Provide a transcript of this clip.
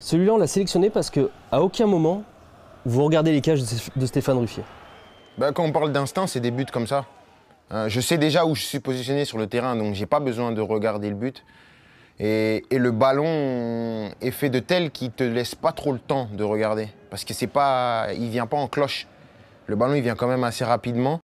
Celui-là, on l'a sélectionné parce que à aucun moment vous regardez les cages de Stéphane Ruffier. Bah, quand on parle d'instinct, c'est des buts comme ça. Hein, je sais déjà où je suis positionné sur le terrain, donc j'ai pas besoin de regarder le but. Et, et le ballon est fait de tel qu'il te laisse pas trop le temps de regarder, parce que c'est pas, il vient pas en cloche. Le ballon, il vient quand même assez rapidement.